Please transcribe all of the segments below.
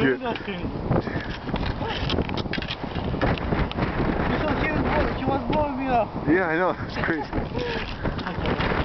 doing those things. You saw she was, she was blowing me up. Yeah, I know. It's crazy.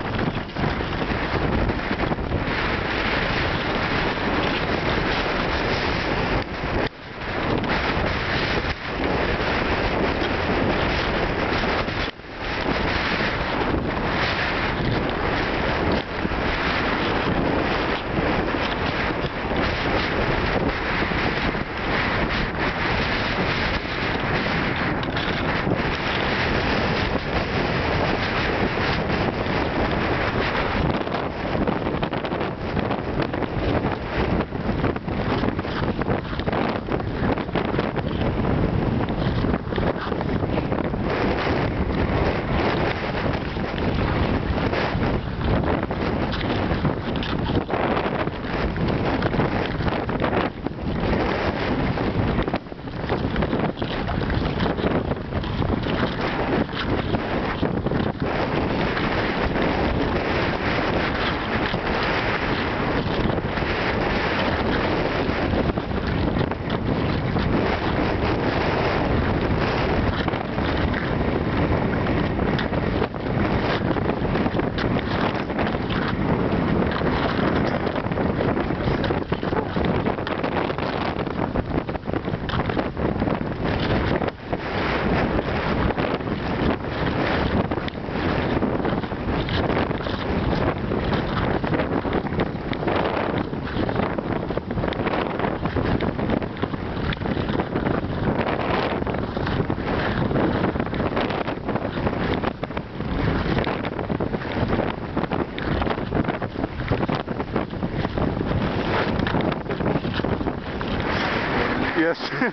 How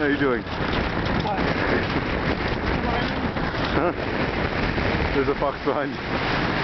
are you doing? Huh? There's a fox behind you.